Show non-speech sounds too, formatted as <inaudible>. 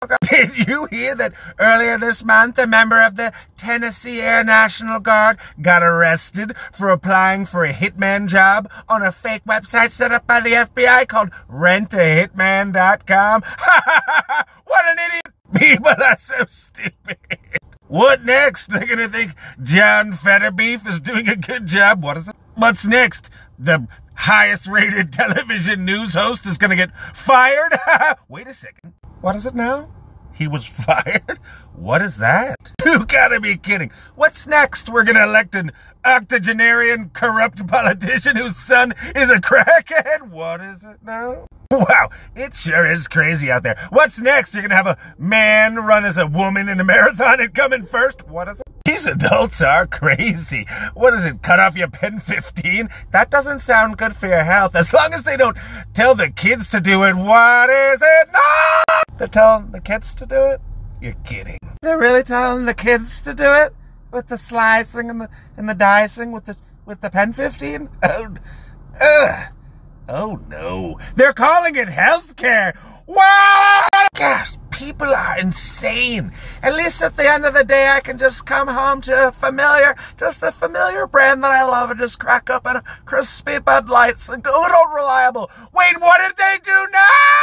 <laughs> Did you hear that earlier this month a member of the Tennessee Air National Guard got arrested for applying for a hitman job on a fake website set up by the FBI called rentahitman.com? <laughs> what an idiot! People are so stupid. What next? They're gonna think John Fetterbeef is doing a good job. What is it? What's next? The highest rated television news host is gonna get fired? <laughs> Wait a second. What is it now? He was <laughs> fired? What is that? You gotta be kidding. What's next? We're gonna elect an octogenarian corrupt politician whose son is a crackhead? What is it now? Wow, it sure is crazy out there. What's next? You're gonna have a man run as a woman in a marathon and come in first? What is it? These adults are crazy. What is it? Cut off your pen 15? That doesn't sound good for your health. As long as they don't tell the kids to do it, what is it? No! They're telling the kids to do it? You're kidding. They're really telling the kids to do it? With the slicing and the and the dicing with the with the pen 15? <laughs> Oh, ugh. Oh no. They're calling it healthcare. What? Gosh, people are insane. At least at the end of the day, I can just come home to a familiar, just a familiar brand that I love and just crack up a crispy Bud Lights and good old reliable. Wait, what did they do now?